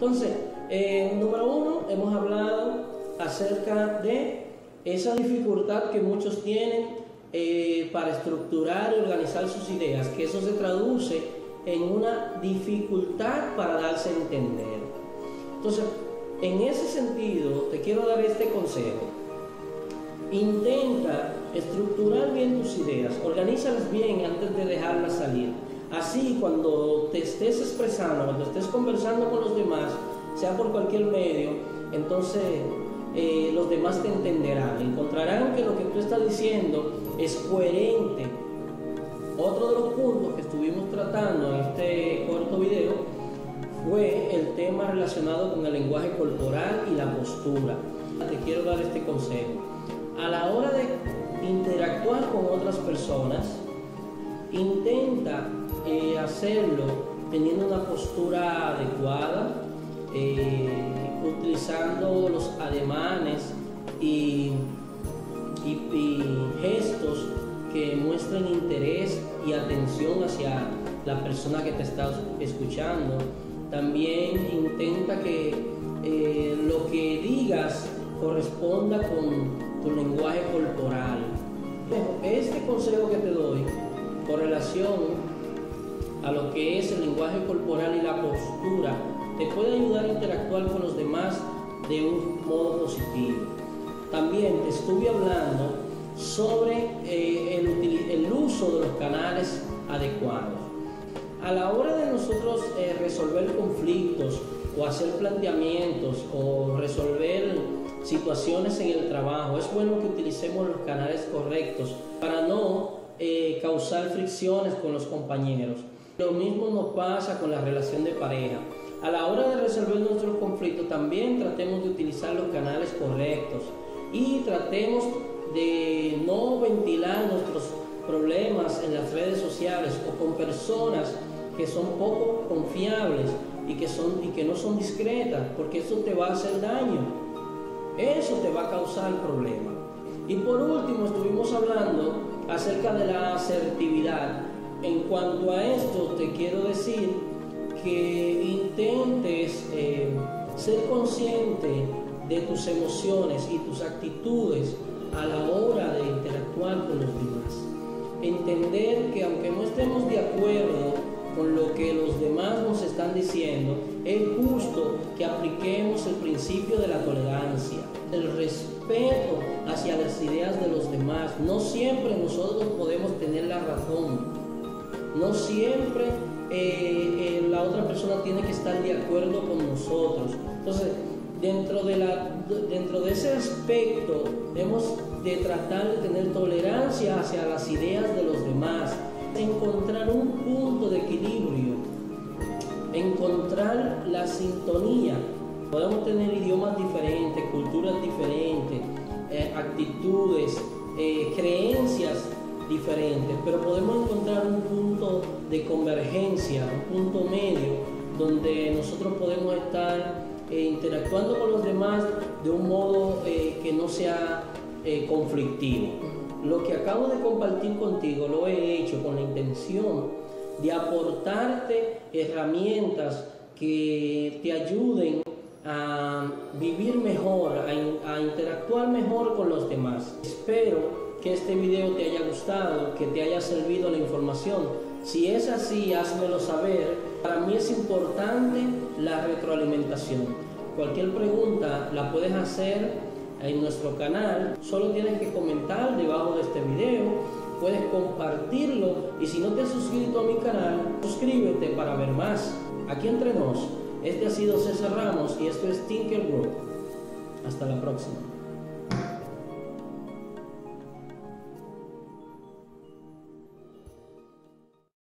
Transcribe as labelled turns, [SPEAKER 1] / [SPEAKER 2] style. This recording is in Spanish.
[SPEAKER 1] Entonces, eh, número uno, hemos hablado acerca de esa dificultad que muchos tienen eh, para estructurar y organizar sus ideas, que eso se traduce en una dificultad para darse a entender. Entonces, en ese sentido, te quiero dar este consejo. Intenta estructurar bien tus ideas, organízalas bien antes de dejarlas salir. Así, cuando te estés expresando, cuando estés conversando con los demás, sea por cualquier medio, entonces eh, los demás te entenderán, encontrarán que lo que tú estás diciendo es coherente. Otro de los puntos que estuvimos tratando en este corto video fue el tema relacionado con el lenguaje corporal y la postura. Te quiero dar este consejo. A la hora de interactuar con otras personas, intenta eh, hacerlo teniendo una postura adecuada, eh, utilizando los ademanes y, gestos que muestren interés y atención hacia la persona que te está escuchando. También intenta que eh, lo que digas corresponda con tu lenguaje corporal. Este consejo que te doy con relación a lo que es el lenguaje corporal y la postura, te puede ayudar a interactuar con los demás de un modo positivo. También estuve hablando sobre eh, el, uso de los canales adecuados. A la hora de nosotros eh, resolver conflictos o hacer planteamientos o resolver situaciones en el trabajo, es bueno que utilicemos los canales correctos para no eh, causar fricciones con los compañeros. Lo mismo nos pasa con la relación de pareja. A la hora de resolver nuestros conflictos también tratemos de utilizar los canales correctos y tratemos de no ventilar nuestros problemas en las redes sociales o con personas que son poco confiables y que, son, y que no son discretas, porque eso te va a hacer daño. Eso te va a causar problema. Y por último estuvimos hablando acerca de la asertividad. En cuanto a esto, te quiero decir que intentes eh, ser consciente de tus emociones y tus actitudes a la hora de interactuar con los demás. Entender que aunque no estemos de acuerdo con lo que los demás nos están diciendo, es justo que apliquemos el principio de la tolerancia, el respeto hacia las ideas de los demás. No siempre nosotros podemos tener la razón, no siempre eh, eh, la otra persona tiene que estar de acuerdo con nosotros. Entonces, dentro de, la, dentro de ese aspecto, debemos de tratar de tener tolerancia hacia las ideas de los demás, encontrar un punto de equilibrio, encontrar la sintonía. Podemos tener idiomas diferentes, culturas diferentes, eh, actitudes, creencias diferentes, pero podemos encontrar un punto de convergencia, un punto medio, donde nosotros podemos estar eh, interactuando con los demás de un modo eh, que no sea eh, conflictivo. Lo que acabo de compartir contigo lo he hecho con la intención de aportarte herramientas que te ayuden a vivir mejor, a, a interactuar mejor con los demás. Espero que este video te haya gustado, que te haya servido la información. Si es así, házmelo saber. Para mí es importante la retroalimentación. Cualquier pregunta la puedes hacer en nuestro canal. Solo tienes que comentar debajo de este video. Puedes compartirlo y si no te has suscrito a mi canal, suscríbete para ver más. Aquí entre nos, este ha sido César Ramos y esto es Tinker Group. Hasta la próxima.